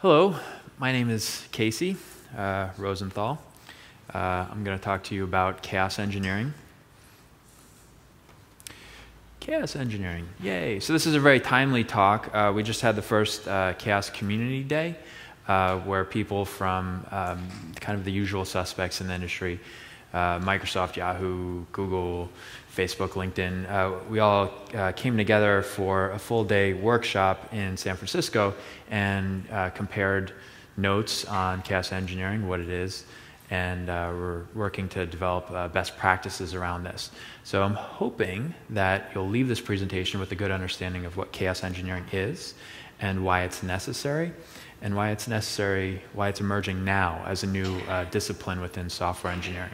Hello, my name is Casey uh, Rosenthal. Uh, I'm going to talk to you about chaos engineering. Chaos engineering, yay. So, this is a very timely talk. Uh, we just had the first uh, Chaos Community Day, uh, where people from um, kind of the usual suspects in the industry uh, Microsoft, Yahoo, Google, Facebook, LinkedIn, uh, we all uh, came together for a full day workshop in San Francisco and compared notes on chaos engineering, what it is, and uh, we're working to develop uh, best practices around this. So I'm hoping that you'll leave this presentation with a good understanding of what chaos engineering is and why it's necessary, and why it's necessary, why it's emerging now as a new uh, discipline within software engineering.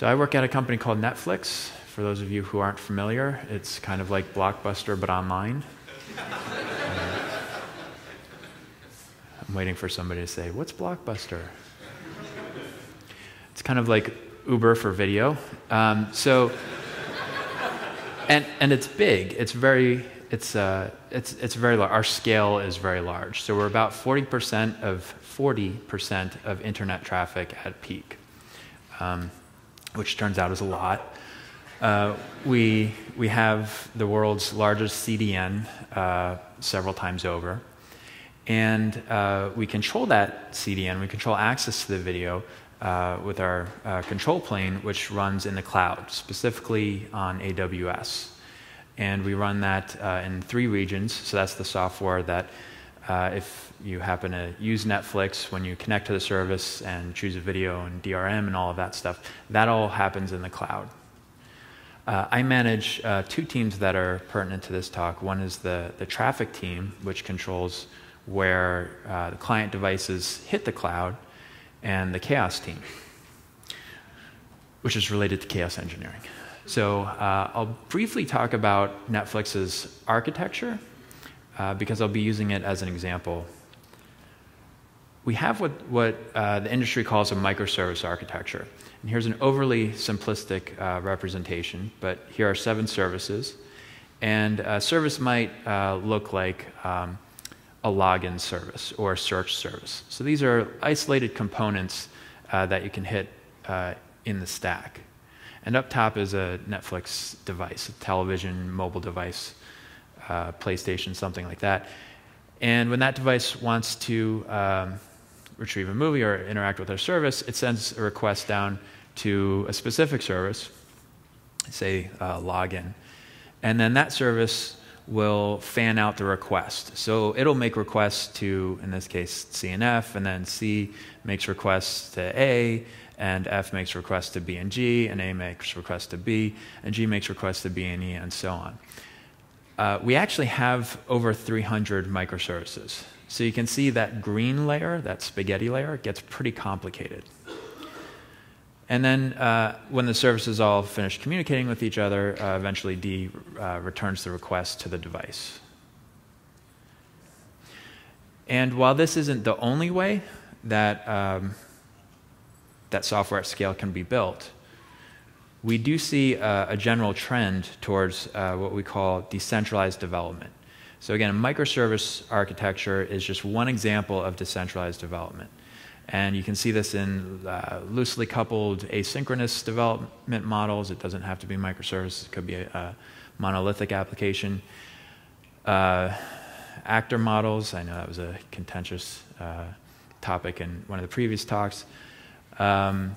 So I work at a company called Netflix. For those of you who aren't familiar, it's kind of like Blockbuster but online. I'm waiting for somebody to say, What's Blockbuster? It's kind of like Uber for video. Um, so, and, and it's big. It's very, it's, uh, it's, it's very large. Our scale is very large. So we're about 40% of 40% of internet traffic at peak, um, which turns out is a lot. Uh, we, we have the world's largest CDN uh, several times over. And uh, we control that CDN, we control access to the video uh, with our uh, control plane, which runs in the cloud, specifically on AWS. And we run that uh, in three regions. So that's the software that, uh, if you happen to use Netflix, when you connect to the service and choose a video and DRM and all of that stuff, that all happens in the cloud. Uh, I manage uh, two teams that are pertinent to this talk. One is the, the traffic team, which controls where uh, the client devices hit the cloud, and the chaos team, which is related to chaos engineering. So uh, I'll briefly talk about Netflix's architecture uh, because I'll be using it as an example. We have what, what uh, the industry calls a microservice architecture. And here's an overly simplistic uh, representation, but here are seven services. And a service might uh, look like um, a login service or a search service. So these are isolated components uh, that you can hit uh, in the stack. And up top is a Netflix device, a television, mobile device, uh, PlayStation, something like that. And when that device wants to um, retrieve a movie or interact with our service, it sends a request down to a specific service, say uh, login. And then that service will fan out the request. So it'll make requests to, in this case, C and F, and then C makes requests to A, and F makes requests to B and G, and A makes requests to B, and G makes requests to B and E, and so on. Uh, we actually have over 300 microservices. So you can see that green layer, that spaghetti layer, gets pretty complicated. And then uh, when the services all finish communicating with each other, uh, eventually D uh, returns the request to the device. And while this isn't the only way that, um, that software at scale can be built, we do see a, a general trend towards uh, what we call decentralized development. So again, a microservice architecture is just one example of decentralized development. And you can see this in uh, loosely coupled asynchronous development models. It doesn't have to be microservices, it could be a, a monolithic application. Uh, actor models, I know that was a contentious uh, topic in one of the previous talks. Um,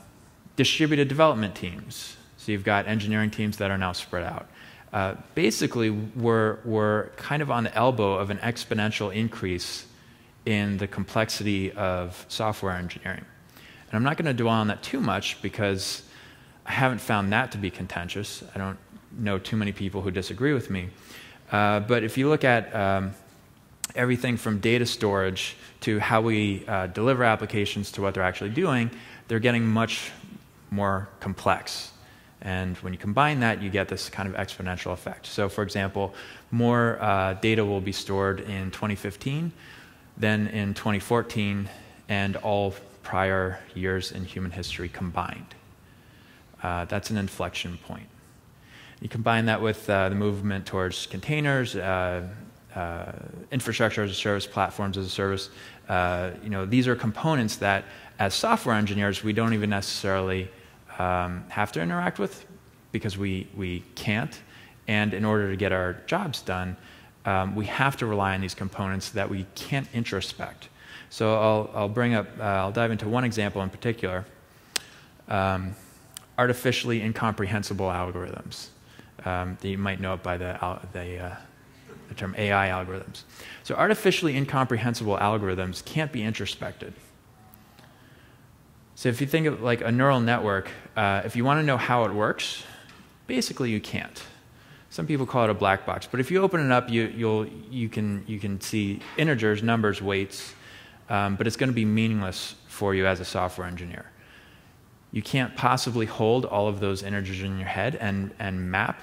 distributed development teams. So you've got engineering teams that are now spread out. Uh, basically, we're, we're kind of on the elbow of an exponential increase in the complexity of software engineering. And I'm not going to dwell on that too much because I haven't found that to be contentious. I don't know too many people who disagree with me. Uh, but if you look at um, everything from data storage to how we uh, deliver applications to what they're actually doing, they're getting much more complex. And when you combine that, you get this kind of exponential effect. So, for example, more uh, data will be stored in 2015 than in 2014 and all prior years in human history combined. Uh, that's an inflection point. You combine that with uh, the movement towards containers, uh, uh, infrastructure as a service, platforms as a service. Uh, you know, these are components that, as software engineers, we don't even necessarily um, have to interact with because we, we can't. And in order to get our jobs done, um, we have to rely on these components that we can't introspect. So I'll, I'll bring up, uh, I'll dive into one example in particular um, artificially incomprehensible algorithms. Um, you might know it by the, the, uh, the term AI algorithms. So, artificially incomprehensible algorithms can't be introspected. So, if you think of like a neural network, uh, if you want to know how it works, basically you can't. Some people call it a black box, but if you open it up, you, you'll, you, can, you can see integers, numbers, weights, um, but it's going to be meaningless for you as a software engineer. You can't possibly hold all of those integers in your head and, and map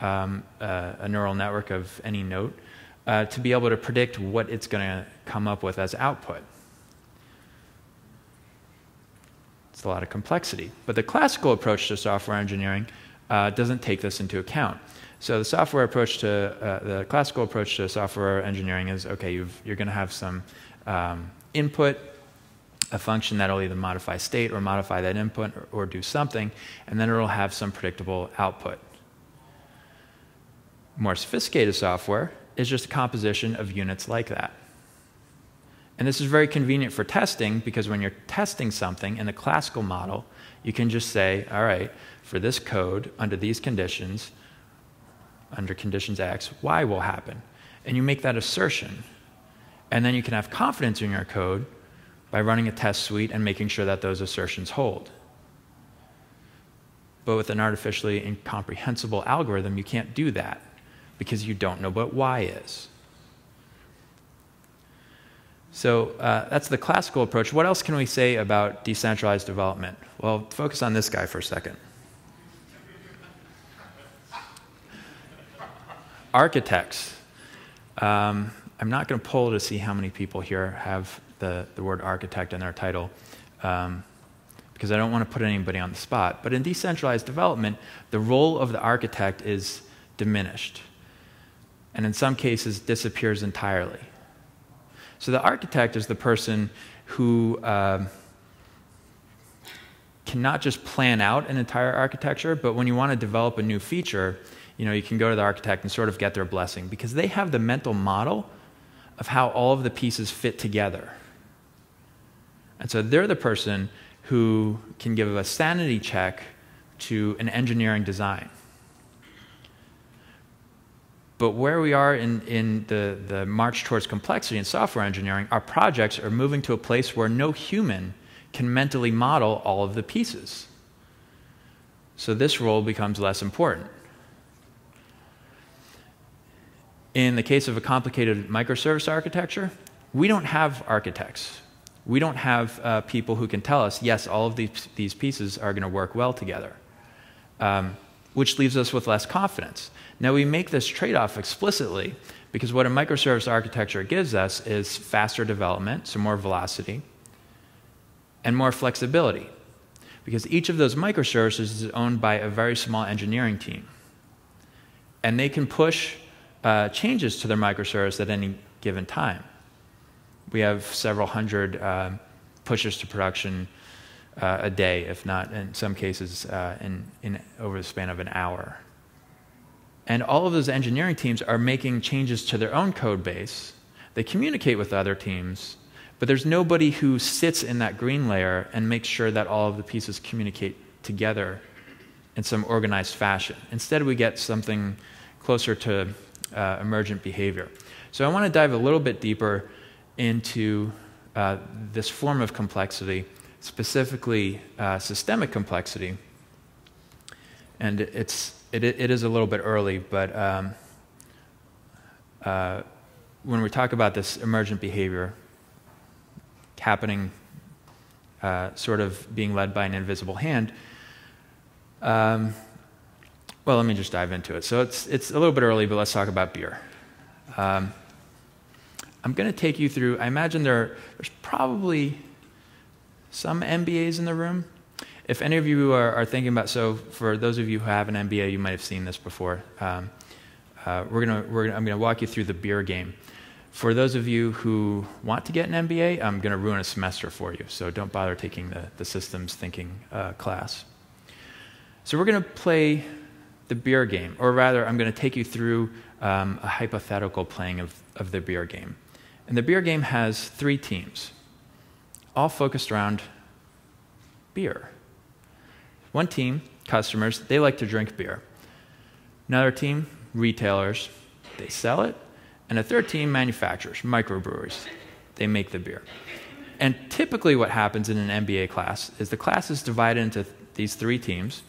um, uh, a neural network of any note uh, to be able to predict what it's going to come up with as output. It's a lot of complexity. But the classical approach to software engineering uh, doesn't take this into account. So the software approach to uh, the classical approach to software engineering is okay. you are going to have some um, input, a function that'll either modify state or modify that input or, or do something, and then it'll have some predictable output. More sophisticated software is just a composition of units like that. And this is very convenient for testing because when you're testing something in the classical model, you can just say, all right, for this code, under these conditions, under conditions X, Y will happen. And you make that assertion. And then you can have confidence in your code by running a test suite and making sure that those assertions hold. But with an artificially incomprehensible algorithm, you can't do that because you don't know what y is. So uh, that's the classical approach. What else can we say about decentralized development? Well, focus on this guy for a second. Architects. Um, I'm not going to poll to see how many people here have the, the word architect in their title um, because I don't want to put anybody on the spot. But in decentralized development, the role of the architect is diminished and in some cases disappears entirely. So the architect is the person who uh, cannot just plan out an entire architecture, but when you want to develop a new feature, you know, you can go to the architect and sort of get their blessing because they have the mental model of how all of the pieces fit together. And so they're the person who can give a sanity check to an engineering design. But where we are in, in the, the march towards complexity in software engineering, our projects are moving to a place where no human can mentally model all of the pieces. So this role becomes less important. In the case of a complicated microservice architecture, we don't have architects. We don't have uh, people who can tell us, yes, all of these, these pieces are going to work well together, um, which leaves us with less confidence. Now, we make this trade off explicitly because what a microservice architecture gives us is faster development, so more velocity, and more flexibility. Because each of those microservices is owned by a very small engineering team. And they can push uh, changes to their microservice at any given time. We have several hundred uh, pushes to production uh, a day, if not in some cases uh, in, in, over the span of an hour. And all of those engineering teams are making changes to their own code base. They communicate with other teams, but there's nobody who sits in that green layer and makes sure that all of the pieces communicate together in some organized fashion. Instead, we get something closer to uh, emergent behavior. So I want to dive a little bit deeper into uh, this form of complexity, specifically uh, systemic complexity. And it's it, it is a little bit early, but um, uh, when we talk about this emergent behavior happening, uh, sort of being led by an invisible hand, um, well, let me just dive into it. So it's, it's a little bit early, but let's talk about beer. Um, I'm going to take you through, I imagine there, there's probably some MBAs in the room. If any of you are, are, thinking about, so for those of you who have an MBA, you might have seen this before. Um, uh, we're gonna, we're gonna, I'm going to walk you through the beer game. For those of you who want to get an MBA, I'm going to ruin a semester for you, so don't bother taking the, the systems thinking uh, class. So we're going to play the beer game, or rather, I'm going to take you through um, a hypothetical playing of, of the beer game. And the beer game has three teams, all focused around beer. One team, customers, they like to drink beer. Another team, retailers, they sell it. And a third team, manufacturers, microbreweries, they make the beer. And typically, what happens in an MBA class is the class is divided into th- these three teams,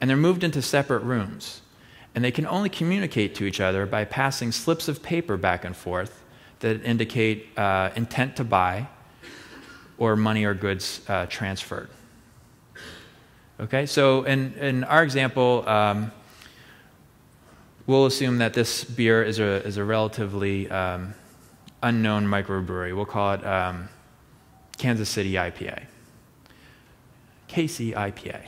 and they're moved into separate rooms. And they can only communicate to each other by passing slips of paper back and forth that indicate uh, intent to buy or money or goods uh, transferred. Okay, so in, in our example, um, we'll assume that this beer is a, is a relatively um, unknown microbrewery. We'll call it um, Kansas City IPA. KC IPA.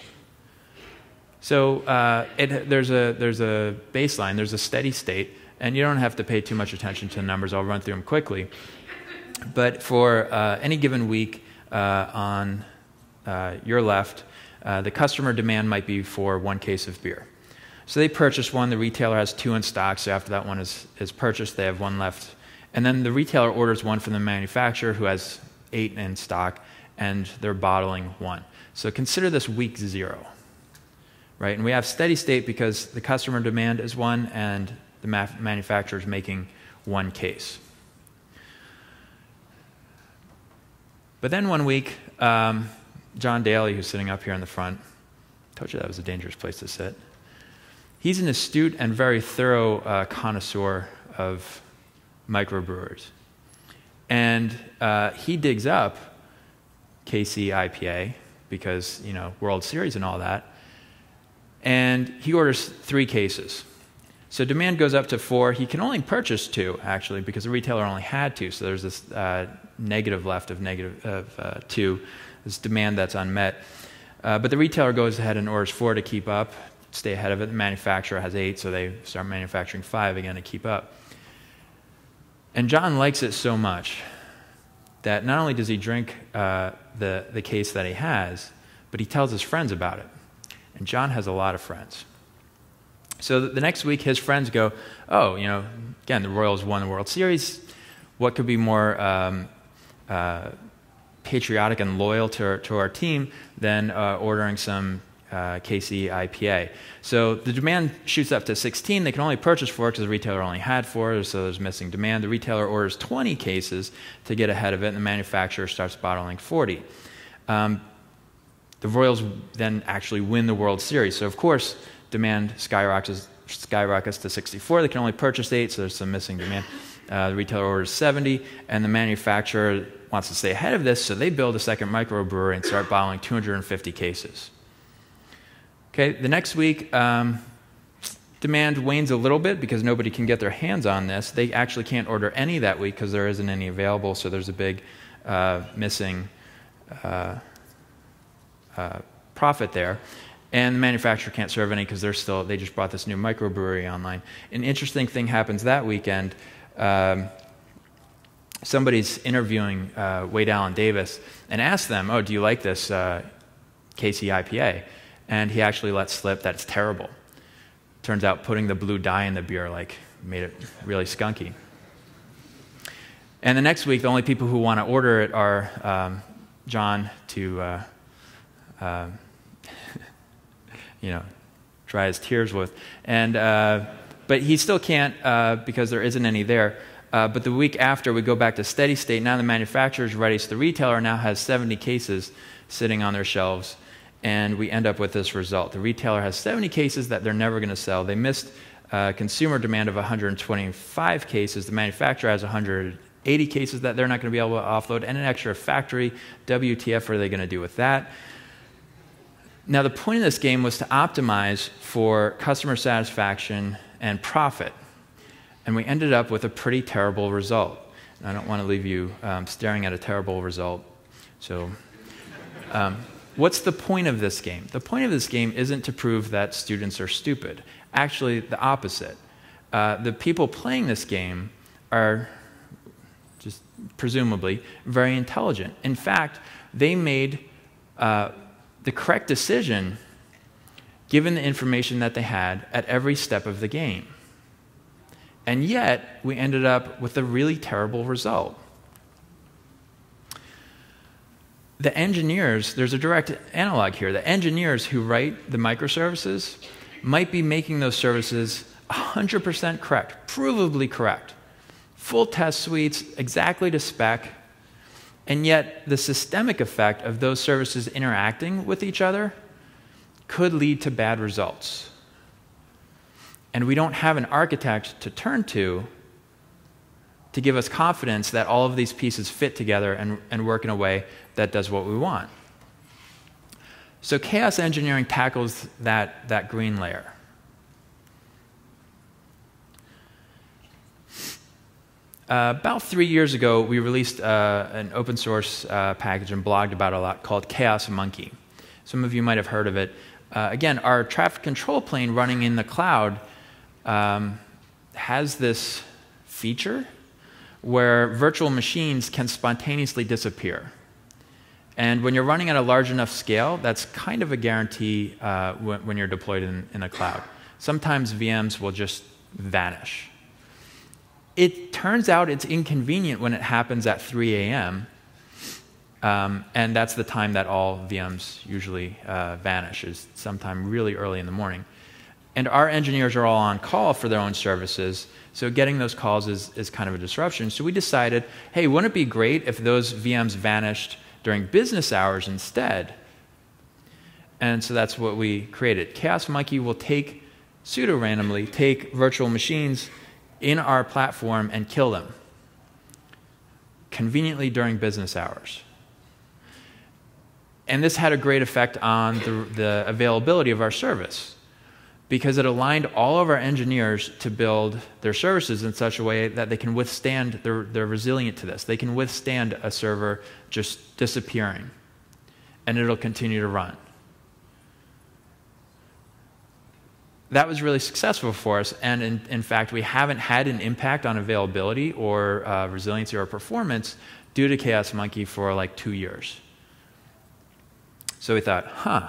So uh, it, there's, a, there's a baseline, there's a steady state, and you don't have to pay too much attention to the numbers. I'll run through them quickly. But for uh, any given week uh, on uh, your left, uh, the customer demand might be for one case of beer. So they purchase one, the retailer has two in stock, so after that one is, is purchased, they have one left. And then the retailer orders one from the manufacturer who has eight in stock, and they're bottling one. So consider this week zero right? And we have steady state because the customer demand is one and the ma- manufacturer is making one case. But then one week, um, John Daly, who's sitting up here in the front, told you that was a dangerous place to sit. He's an astute and very thorough uh, connoisseur of microbrewers. And uh, he digs up KC IPA because, you know, World Series and all that and he orders three cases. So demand goes up to four. He can only purchase two, actually, because the retailer only had two. So there's this uh, negative left of negative of uh, two, this demand that's unmet. Uh, but the retailer goes ahead and orders four to keep up, stay ahead of it. The manufacturer has eight, so they start manufacturing five again to keep up. And John likes it so much that not only does he drink uh, the, the case that he has, but he tells his friends about it. And John has a lot of friends. So the next week, his friends go, Oh, you know, again, the Royals won the World Series. What could be more um, uh, patriotic and loyal to our, to our team than uh, ordering some uh, KC IPA? So the demand shoots up to 16. They can only purchase four because the retailer only had four, so there's missing demand. The retailer orders 20 cases to get ahead of it, and the manufacturer starts bottling 40. Um, the Royals then actually win the World Series. So, of course, demand skyrockets, skyrockets to 64. They can only purchase eight, so there's some missing demand. Uh, the retailer orders 70, and the manufacturer wants to stay ahead of this, so they build a second microbrewery and start bottling 250 cases. Okay, the next week, um, demand wanes a little bit because nobody can get their hands on this. They actually can't order any that week because there isn't any available, so there's a big uh, missing. Uh, uh, profit there. And the manufacturer can't serve any because they're still, they just brought this new microbrewery online. An interesting thing happens that weekend. Um, somebody's interviewing uh, Wade Allen Davis and asks them, Oh, do you like this uh? And he actually lets slip that it's terrible. Turns out putting the blue dye in the beer like made it really skunky. And the next week, the only people who want to order it are um, John to uh, uh, you know, dry his tears with. And, uh, but he still can't uh, because there isn't any there. Uh, but the week after, we go back to steady state. Now the manufacturer is ready, so the retailer now has 70 cases sitting on their shelves, and we end up with this result. The retailer has 70 cases that they're never going to sell. They missed uh, consumer demand of 125 cases. The manufacturer has 180 cases that they're not going to be able to offload, and an extra factory. WTF are they going to do with that? Now, the point of this game was to optimize for customer satisfaction and profit. And we ended up with a pretty terrible result. And I don't want to leave you um, staring at a terrible result. So, um, what's the point of this game? The point of this game isn't to prove that students are stupid. Actually, the opposite. uh, the people playing this game are just presumably very intelligent. In fact, they made uh, the correct decision given the information that they had at every step of the game. And yet, we ended up with a really terrible result. The engineers, there's a direct analog here. The engineers who write the microservices might be making those services 100% correct, provably correct, full test suites, exactly to spec, and yet the systemic effect of those services interacting with each other could lead to bad results. And we don't have an architect to turn to to give us confidence that all of these pieces fit together and, and work in a way that does what we want. So chaos engineering tackles that, that green layer. Uh, about three years ago, we released uh, an open source uh, package and blogged about a lot called Chaos Monkey. Some of you might have heard of it. Uh, again, our traffic control plane running in the cloud um, has this feature where virtual machines can spontaneously disappear. And when you're running at a large enough scale, that's kind of a guarantee uh, when, when, you're deployed in, in the cloud. Sometimes VMs will just vanish. It turns out it's inconvenient when it happens at 3 a.m., um, and that's the time that all VMs usually uh, vanish, is sometime really early in the morning. And our engineers are all on call for their own services, so getting those calls is, is kind of a disruption. So we decided, hey, wouldn't it be great if those VMs vanished during business hours instead? And so that's what we created. Chaos Monkey will take pseudo randomly, take virtual machines in our platform and kill them conveniently during business hours. And this had a great effect on the, the availability of our service because it aligned all of our engineers to build their services in such a way that they can withstand, they're, they're resilient to this. They can withstand a server just disappearing, and it'll continue to run. that was really successful for us. And in, in, fact, we haven't had an impact on availability or uh, resiliency or performance due to Chaos Monkey for like two years. So we thought, huh,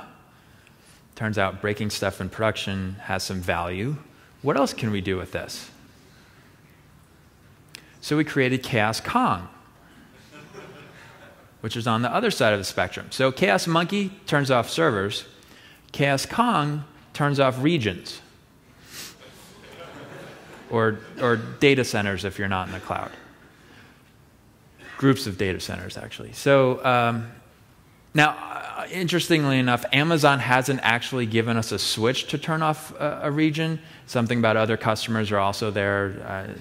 turns out breaking stuff in production has some value. What else can we do with this? So we created Chaos Kong, which is on the other side of the spectrum. So Chaos Monkey turns off servers. Chaos Kong turns off regions or, or data centers if you're not in the cloud. Groups of data centers, actually. So, um, now, uh, interestingly enough, Amazon hasn't actually given us a switch to turn off a, a region. Something about other customers are also there.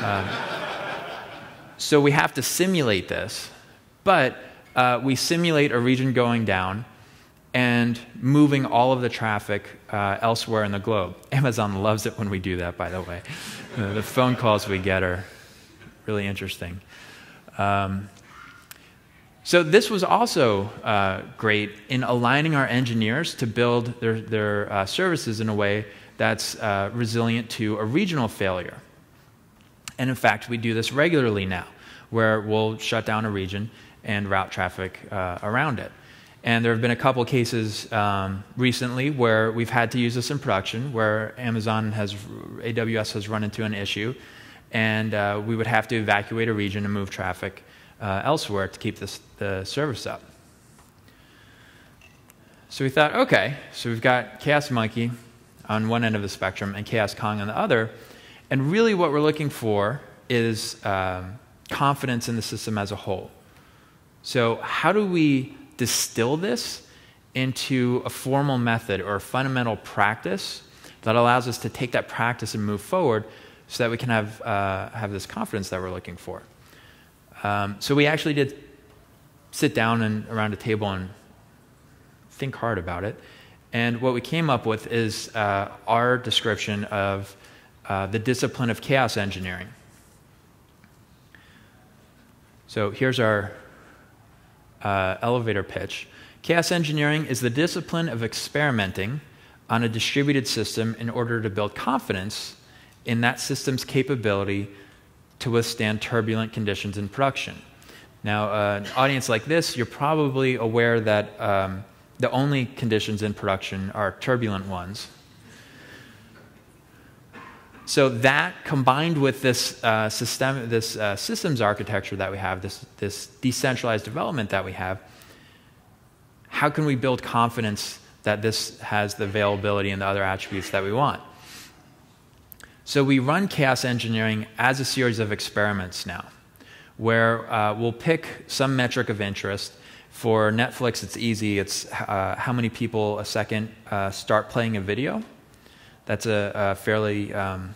Uh, uh, so we have to simulate this, but uh, we simulate a region going down and moving all of the traffic uh, elsewhere in the globe. Amazon loves it when we do that, by the way. Uh, the phone calls we get are really interesting. Um, so, this was also uh, great in aligning our engineers to build their, their uh, services in a way that's uh, resilient to a regional failure. And in fact, we do this regularly now, where we'll shut down a region and route traffic uh, around it. And there have been a couple cases um, recently where we've had to use this in production, where Amazon has, AWS has run into an issue, and uh, we would have to evacuate a region and move traffic uh, elsewhere to keep this, the service up. So we thought, okay, so we've got Chaos Monkey on one end of the spectrum and Chaos Kong on the other, and really what we're looking for is um, confidence in the system as a whole. So how do we distill this into a formal method or a fundamental practice that allows us to take that practice and move forward so that we can have, uh, have this confidence that we're looking for. Um, so we actually did sit down and around a table and think hard about it. And what we came up with is uh, our description of uh, the discipline of chaos engineering. So here's our uh, elevator pitch. Chaos engineering is the discipline of experimenting on a distributed system in order to build confidence in that system's capability to withstand turbulent conditions in production. Now, uh, an audience like this, you're probably aware that um, the only conditions in production are turbulent ones. So that combined with this, uh, system, this uh, systems architecture that we have, this, this decentralized development that we have, how can we build confidence that this has the availability and the other attributes that we want? So we run chaos engineering as a series of experiments now, where uh, we'll pick some metric of interest. For Netflix, it's easy. It's uh, how many people a second uh, start playing a video. That's a, a fairly um,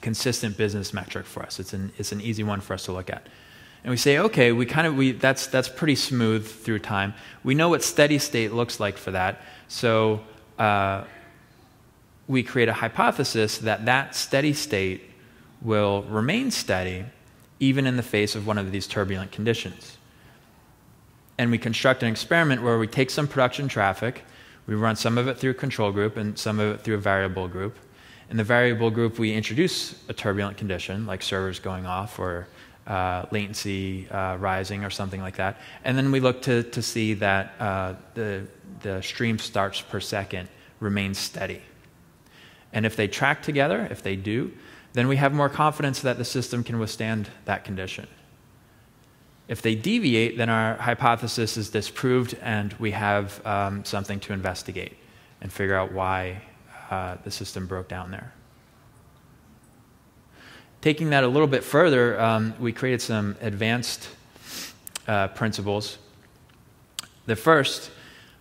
consistent business metric for us. It's an, it's an easy one for us to look at. And we say, okay, we kind of, we, that's, that's pretty smooth through time. We know what steady state looks like for that. So uh, we create a hypothesis that that steady state will remain steady even in the face of one of these turbulent conditions. And we construct an experiment where we take some production traffic, we run some of it through a control group and some of it through a variable group. In the variable group, we introduce a turbulent condition, like servers going off or uh, latency uh, rising or something like that. And then we look to, to see that uh, the, the stream starts per second remains steady. And if they track together, if they do, then we have more confidence that the system can withstand that condition. If they deviate, then our hypothesis is disproved and we have um, something to investigate and figure out why uh, the system broke down there. Taking that a little bit further, um, we created some advanced uh, principles. The first,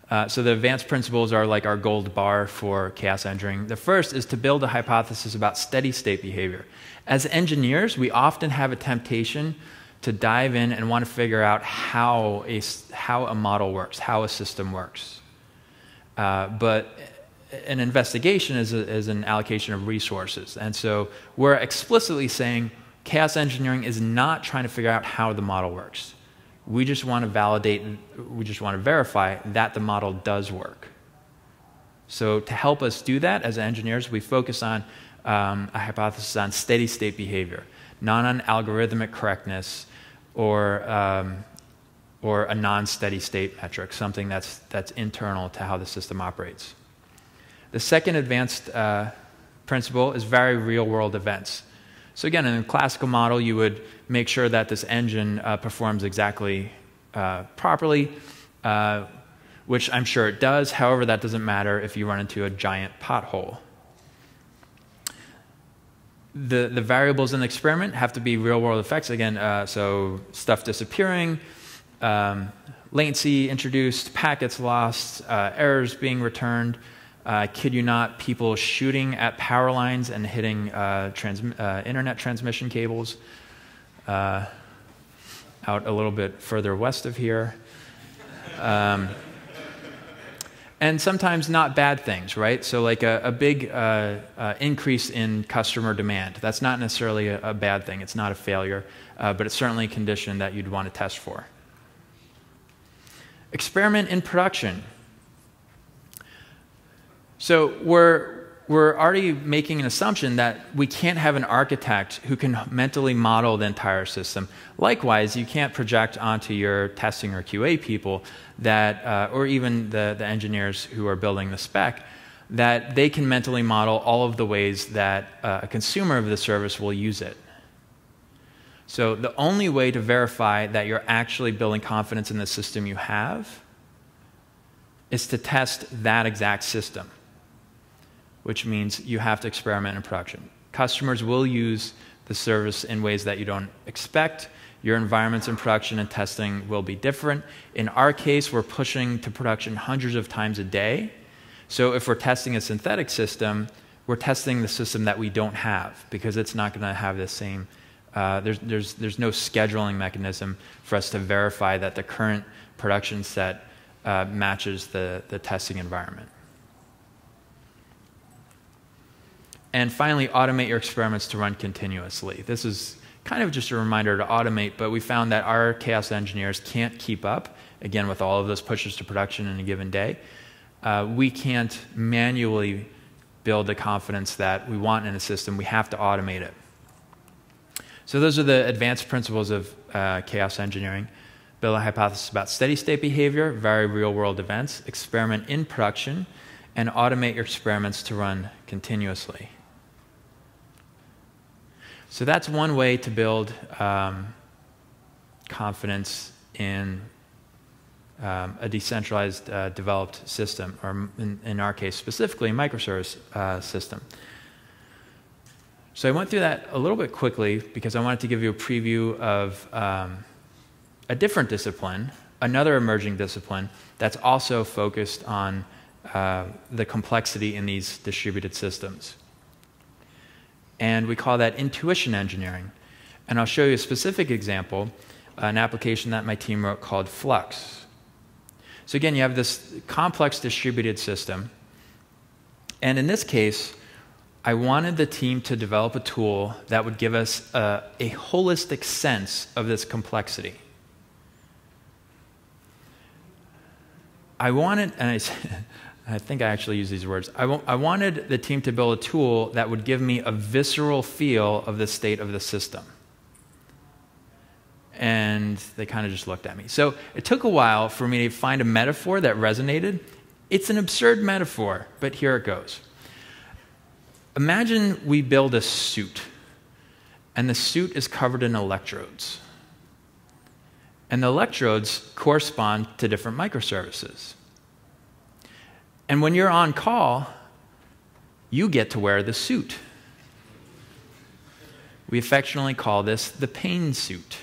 uh, so the advanced principles are like our gold bar for chaos engineering. The first is to build a hypothesis about steady state behavior. As engineers, we often have a temptation to dive in and want to figure out how a, how a model works, how a system works. Uh, but an investigation is, a, is an allocation of resources. And so we're explicitly saying chaos engineering is not trying to figure out how the model works. We just want to validate, we just want to verify that the model does work. So to help us do that as engineers, we focus on um, a hypothesis on steady state behavior, not on algorithmic correctness or, um, or a non steady state metric, something that's, that's internal to how the system operates. The second advanced uh, principle is very real world events. So, again, in a classical model, you would make sure that this engine uh, performs exactly uh, properly, uh, which I'm sure it does. However, that doesn't matter if you run into a giant pothole. The, the variables in the experiment have to be real world effects. Again, uh, so stuff disappearing, um, latency introduced, packets lost, uh, errors being returned. Uh, kid you not, people shooting at power lines and hitting uh, trans- uh, internet transmission cables uh, out a little bit further west of here. Um, and sometimes not bad things, right? So, like a, a big uh, uh, increase in customer demand. That's not necessarily a, a bad thing, it's not a failure, but it's certainly a condition that you'd want to test for. Experiment in production. So we're, we're already making an assumption that we can't have an architect who can mentally model the entire system. Likewise, you can't project onto your testing or QA people that, uh, or even the, the engineers who are building the spec, that they can mentally model all of the ways that uh, a consumer of the service will use it. So the only way to verify that you're actually building confidence in the system you have is to test that exact system which means you have to experiment in production. Customers will use the service in ways that you don't expect. Your environments in production and testing will be different. In our case, we're pushing to production hundreds of times a day. So if we're testing a synthetic system, we're testing the system that we don't have because it's not going to have the same. Uh, there's, there's, there's no scheduling mechanism for us to verify that the current production set uh, matches the, the testing environment. And finally, automate your experiments to run continuously. This is kind of just a reminder to automate, but we found that our chaos engineers can't keep up, again, with all of those pushes to production in a given day. Uh, we can't manually build the confidence that we want in a system, we have to automate it. So, those are the advanced principles of uh, chaos engineering build a hypothesis about steady state behavior, vary real world events, experiment in production, and automate your experiments to run continuously. So that's one way to build um, confidence in um, a decentralized uh, developed system, or in, in, our case specifically, microservice uh, system. So I went through that a little bit quickly because I wanted to give you a preview of um, a different discipline, another emerging discipline that's also focused on uh, the complexity in these distributed systems. And we call that intuition engineering. And I'll show you a specific example, an application that my team wrote called Flux. So again, you have this complex distributed system. And in this case, I wanted the team to develop a tool that would give us a, a holistic sense of this complexity. I wanted, and I, I think I actually use these words, I, I wanted the team to build a tool that would give me a visceral feel of the state of the system. And they kind of just looked at me. So it took a while for me to find a metaphor that resonated. It's an absurd metaphor, but here it goes. Imagine we build a suit, and the suit is covered in electrodes and the electrodes correspond to different microservices. And when you're on call, you get to wear the suit. We affectionately call this the pain suit.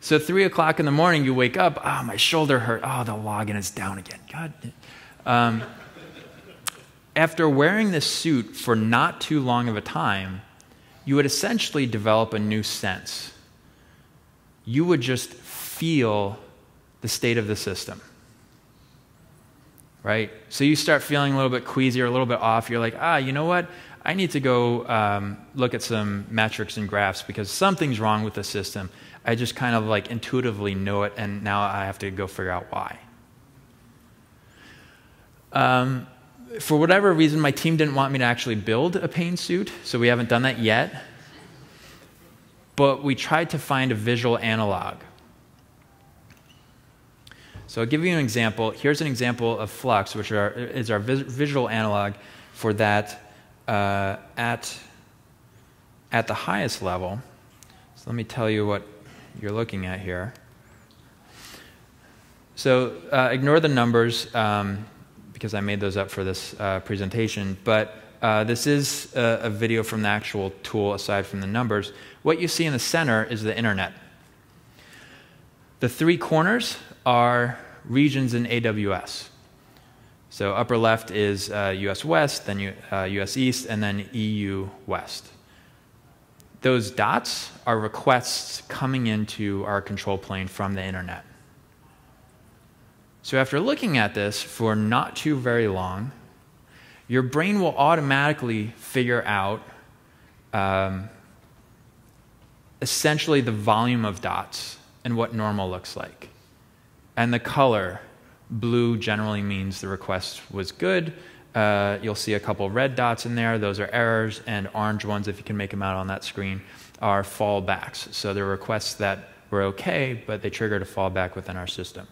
so, three o'clock in the morning, you wake up, oh, my shoulder hurt. Oh, the login is down again. God. Um, after wearing this suit for not too long of a time, you would essentially develop a new sense you would just feel the state of the system. Right? So you start feeling a little bit queasy or a little bit off. You're like, ah, you know what? I need to go um, look at some metrics and graphs because something's wrong with the system. I just kind of like intuitively know it, and now I have to go figure out why. Um, for whatever reason, my team didn't want me to actually build a pain suit, so we haven't done that yet but we tried to find a visual analog. So I'll give you an example. Here's an example of Flux, which are, is our vis- visual analog for that uh, at, at the highest level. So let me tell you what you're looking at here. So uh, ignore the numbers um, because I made those up for this uh, presentation, but uh, this is a, a, video from the actual tool aside from the numbers. What you see in the center is the internet. The three corners are regions in AWS. So upper left is uh, US West, then U, uh, US East, and then EU West. Those dots are requests coming into our control plane from the internet. So after looking at this for not too very long, your brain will automatically figure out um, essentially the volume of dots and what normal looks like. And the color, blue generally means the request was good. Uh, you'll see a couple red dots in there, those are errors, and orange ones, if you can make them out on that screen, are fallbacks. So they're requests that were okay, but they triggered a fallback within our system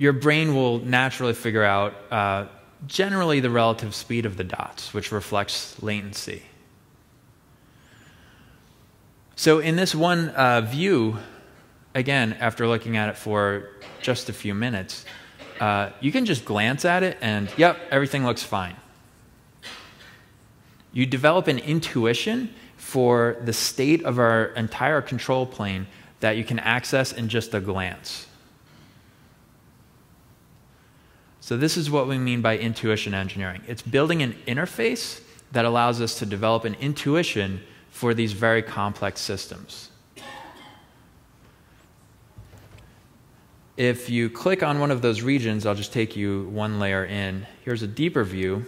your brain will naturally figure out uh, generally the relative speed of the dots, which reflects latency. So, in this one uh, view, again, after looking at it for just a few minutes, uh, you can just glance at it and, yep, everything looks fine. You develop an intuition for the state of our entire control plane that you can access in just a glance. So, this is what we mean by intuition engineering it's building an interface that allows us to develop an intuition for these very complex systems. If you click on one of those regions, I'll just take you one layer in. Here's a deeper view.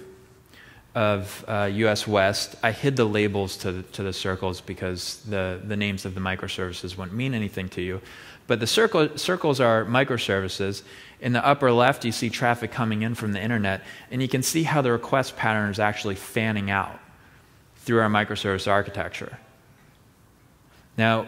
of uh, US West. I hid the labels to the, to the circles because the, the names of the microservices wouldn't mean anything to you. But the circle, circles are microservices. In the upper left, you see traffic coming in from the internet, and you can see how the request pattern is actually fanning out through our microservice architecture. Now,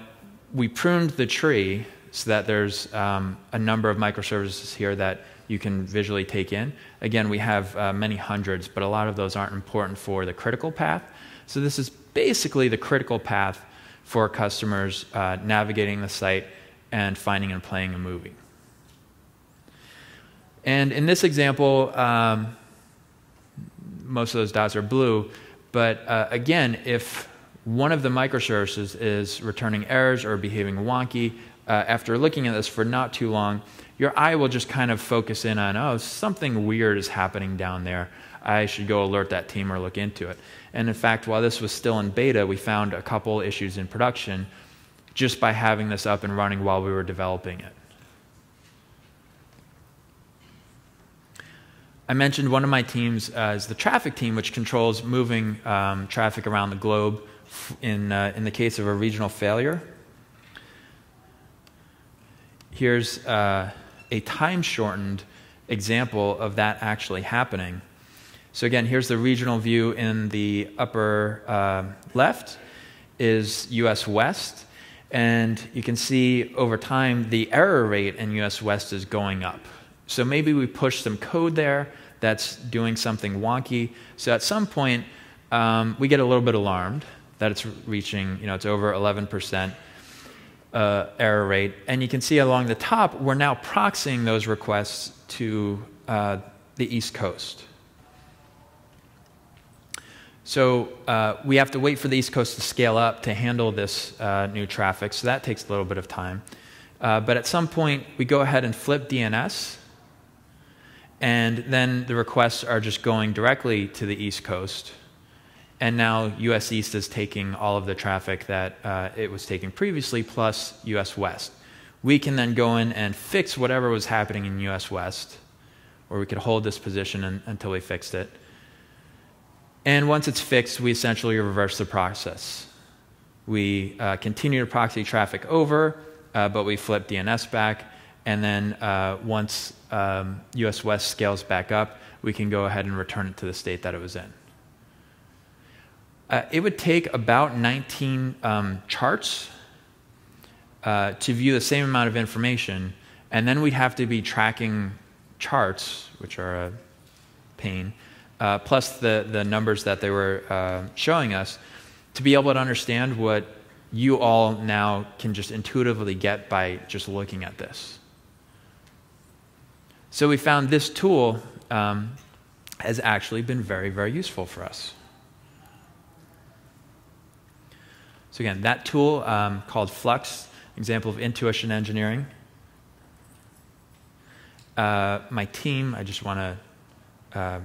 we pruned the tree so that there's um, a number of microservices here that you can visually take in. Again, we have uh, many hundreds, but a lot of those aren't important for the critical path. So this is basically the critical path for customers uh, navigating the site and finding and playing a movie. And in this example, um, most of those dots are blue, but uh, again, if one of the microservices is returning errors or behaving wonky, uh, after looking at this for not too long, your eye will just kind of focus in on, oh, something weird is happening down there. I should go alert that team or look into it. And in fact, while this was still in beta, we found a couple issues in production just by having this up and running while we were developing it. I mentioned one of my teams uh, is the traffic team, which controls moving um, traffic around the globe in, uh, in the case of a regional failure. Here's uh, a time shortened example of that actually happening. So, again, here's the regional view in the upper uh, left is US West. And you can see over time the error rate in US West is going up. So maybe we push some code there that's doing something wonky. So at some point, um, we get a little bit alarmed that it's reaching, you know, it's over 11% uh, error rate. And you can see along the top, we're now proxying those requests to uh, the East Coast. So uh, we have to wait for the East Coast to scale up to handle this uh, new traffic, so that takes a little bit of time. Uh, but at some point, we go ahead and flip DNS, and then the requests are just going directly to the East Coast. And now US East is taking all of the traffic that uh, it was taking previously, plus US West. We can then go in and fix whatever was happening in US West, or we could hold this position in, until we fixed it. And once it's fixed, we essentially reverse the process. We uh, continue to proxy traffic over, uh, but we flip DNS back. And then uh, once um, US West scales back up, we can go ahead and return it to the state that it was in. Uh, it would take about 19 um, charts uh, to view the same amount of information, and then we'd have to be tracking charts, which are a pain, uh, plus the, the numbers that they were uh, showing us, to be able to understand what you all now can just intuitively get by just looking at this. So we found this tool um, has actually been very, very useful for us. So again, that tool um, called Flux, example of intuition engineering. Uh, my team, I just want to uh,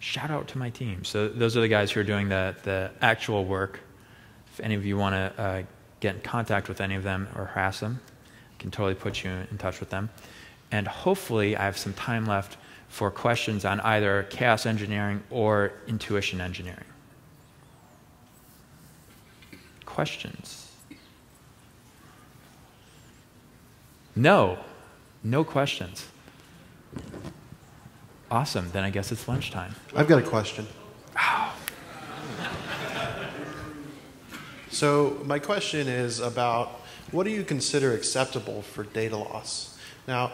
shout out to my team. So those are the guys who are doing the, the actual work. If any of you want to uh, get in contact with any of them or harass them, I can totally put you in touch with them. And hopefully I have some time left for questions on either chaos engineering or intuition engineering questions? No, no questions. Awesome. Then I guess it's lunchtime. I've got a question. so, my question is about what do you consider acceptable for data loss? Now,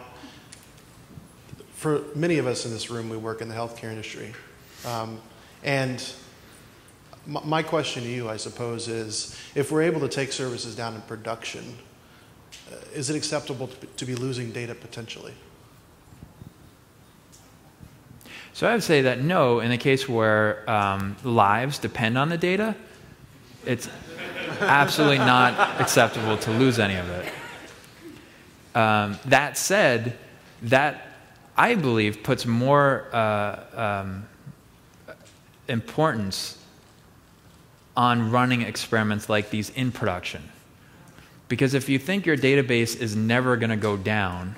for many of us in this room, we work in the healthcare industry. Um, and my question to you, I suppose, is if we're able to take services down in production, uh, is it acceptable to be losing data potentially? So I would say that no, in the case where um, lives depend on the data, it's absolutely not acceptable to lose any of it. Um, that said, that I believe puts more uh, um, importance on running experiments like these in production. Because if you think your database is never going to go down,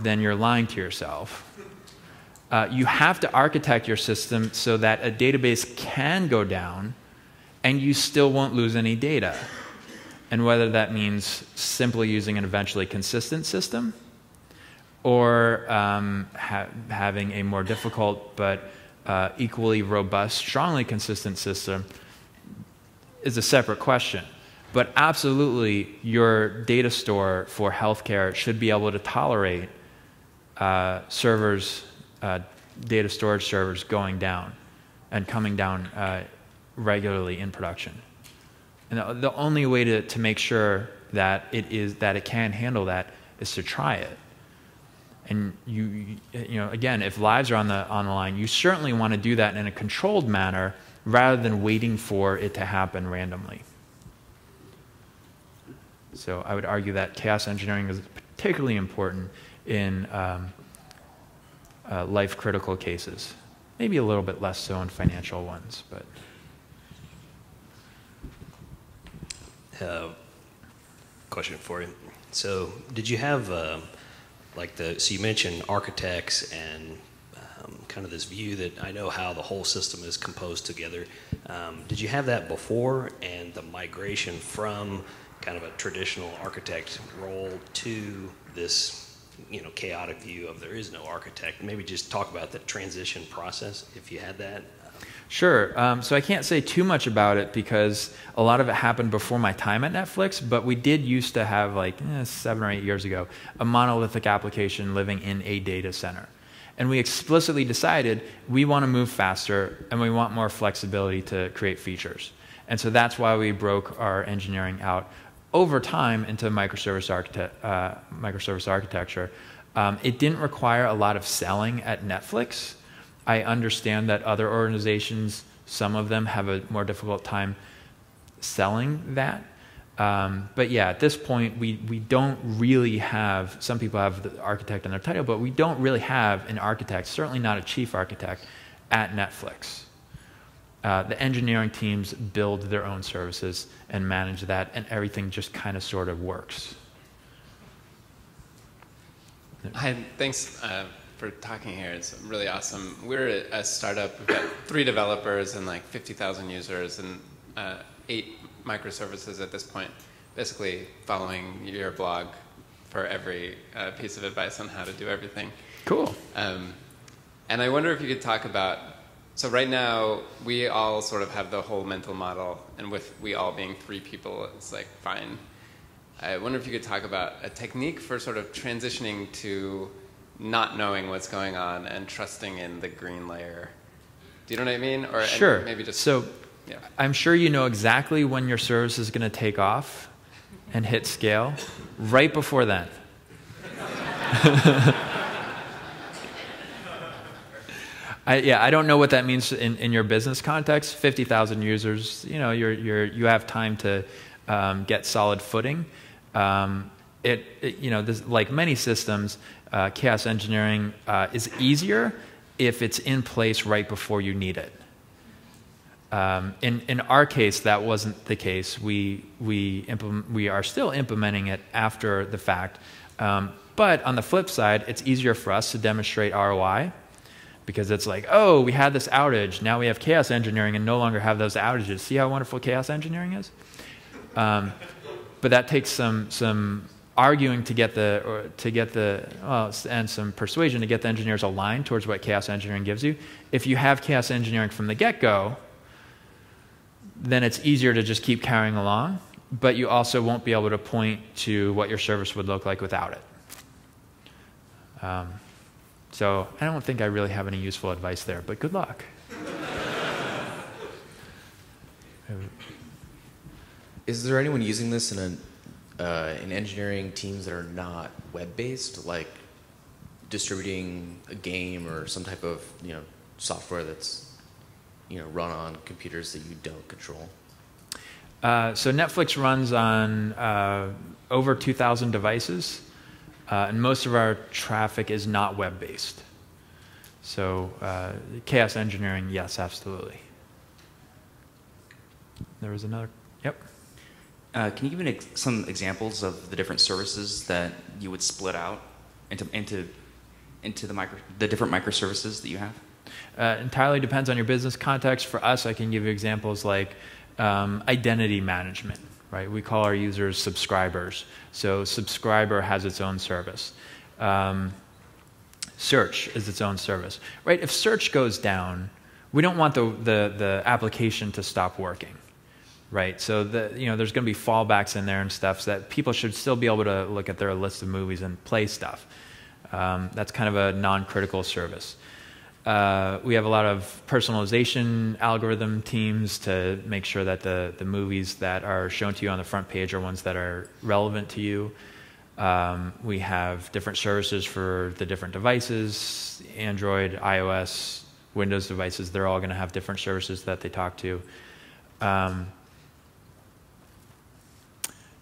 then you're lying to yourself. uh, you have to architect your system so that a database can go down and you still won't lose any data. And whether that means simply using an eventually consistent system or um, ha having a more difficult but uh, equally robust, strongly consistent system is a separate question. But absolutely, your data store for healthcare should be able to tolerate uh, servers, uh, data storage servers going down and coming down uh, regularly in production. And the, the only way to, to make sure that it is that it can handle that is to try it. And you, you know, again, if lives are on the on the line, you certainly want to do that in a controlled manner rather than waiting for it to happen randomly. So I would argue that chaos engineering is particularly important in um, uh, life critical cases. Maybe a little bit less so in financial ones, but. Uh, question for you. So, did you have uh, like the? So you mentioned architects and kind of this view that I know how the whole system is composed together. Um, did you have that before, and the migration from kind of a traditional architect role to this, you know, chaotic view of there is no architect? Maybe just talk about the transition process if you had that. Sure. Um, so I can't say too much about it because a lot of it happened before my time at Netflix, but we did used to have, like eh, seven or eight years ago, a monolithic application living in a data center. And we explicitly decided we want to move faster and we want more flexibility to create features. And so that's why we broke our engineering out over time into microservice, uh, microservice architecture. Um, it didn't require a lot of selling at Netflix. I understand that other organizations, some of them have a more difficult time selling that. Um, but yeah, at this point, we, we don't really have, some people have the architect in their title, but we don't really have an architect, certainly not a chief architect, at Netflix. Uh, the engineering teams build their own services and manage that, and everything just kind of sort of works. Hi, thanks uh, for talking here. It's really awesome. We're a startup. We've got three developers and like 50,000 users and uh, eight microservices at this point. Basically, following your blog for every uh, piece of advice on how to do everything. Cool. Um, and I wonder if you could talk about so right now, we all sort of have the whole mental model, and with we all being three people, it's like fine. I wonder if you could talk about a technique for sort of transitioning to not knowing what's going on and trusting in the green layer. Do you know what I mean? Or sure. Maybe just so. Yeah. I'm sure you know exactly when your service is going to take off and hit scale. Right before then. I, yeah, I don't know what that means in, in your business context. 50,000 users, you know, you're, you're, you have time to um, get solid footing. Um, it, it, you know, this, like many systems, uh, chaos engineering uh, is easier if it's in place right before you need it. Um, in, in our case, that wasn't the case. We, we, we are still implementing it after the fact. Um, but on the flip side, it's easier for us to demonstrate ROI because it's like, oh, we had this outage. Now we have chaos engineering and no longer have those outages. See how wonderful chaos engineering is? Um, but that takes some some arguing to get the to get the well, and some persuasion to get the engineers aligned towards what chaos engineering gives you. If you have chaos engineering from the get-go, then it's easier to just keep carrying along. But you also won't be able to point to what your service would look like without it. Um, so I don't think I really have any useful advice there, but good luck. Is there anyone using this in, a, uh, in engineering teams that are not web-based, like distributing a game or some type of you know software that's you know run on computers that you don't control? Uh, so Netflix runs on uh, over 2,000 devices. Uh, and most of our traffic is not web based. So, uh, chaos engineering, yes, absolutely. There was another. Yep. Uh, can you give me ex some examples of the different services that you would split out into, into into the micro, the different microservices that you have? Uh, entirely depends on your business context. For us, I can give you examples like um, identity management, right? We call our users subscribers. So subscriber has its own service. Um, search is its own service, right? If search goes down, we don't want the, the, the application to stop working, right? So the, you know, there's going to be fallbacks in there and stuff so that people should still be able to look at their list of movies and play stuff. Um, that's kind of a non-critical service. Uh, we have a lot of personalization algorithm teams to make sure that the, the movies that are shown to you on the front page are ones that are relevant to you. Um, we have different services for the different devices Android, iOS, Windows devices. They're all going to have different services that they talk to. Um,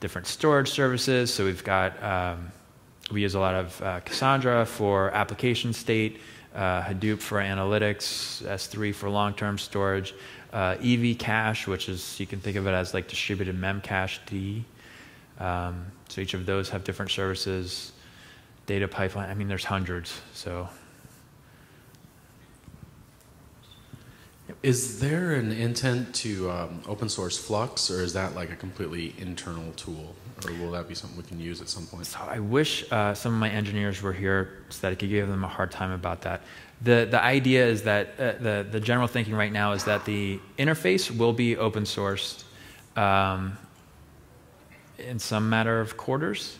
different storage services. So we've got, um, we use a lot of uh, Cassandra for application state uh, Hadoop for analytics, S3 for long-term storage, uh, EVCache, which is you can think of it as like distributed memcached. Um, so each of those have different services. Data pipeline. I mean, there's hundreds. So Is there an intent to um, open source Flux, or is that like a completely internal tool, or will that be something we can use at some point? So I wish uh, some of my engineers were here so that I could give them a hard time about that. The, the idea is that uh, the, the general thinking right now is that the interface will be open sourced um, in some matter of quarters.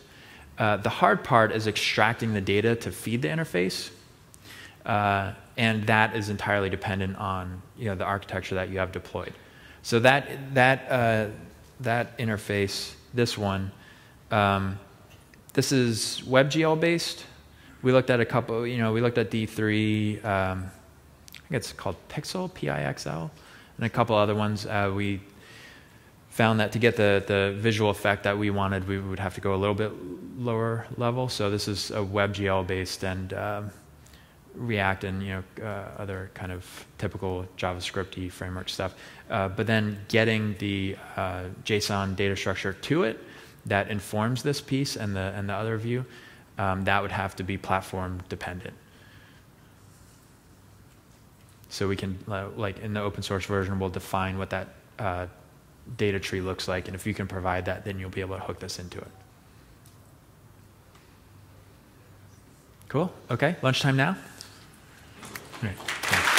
Uh, the hard part is extracting the data to feed the interface. Uh, and that is entirely dependent on you know, the architecture that you have deployed. So that, that, uh, that interface, this one, um, this is WebGL based. We looked at a couple, you know, we looked at D3, um, I think it's called Pixel, P-I-X-L, and a couple other ones. Uh, we found that to get the, the visual effect that we wanted, we would have to go a little bit lower level. So this is a WebGL based and um, React and you know uh, other kind of typical JavaScripty framework stuff. Uh, but then getting the uh, JSON data structure to it that informs this piece and the and the other view, um, that would have to be platform dependent. So we can uh, like in the open source version, we'll define what that uh, data tree looks like, and if you can provide that, then you'll be able to hook this into it. Cool. Okay. Lunchtime now. Great.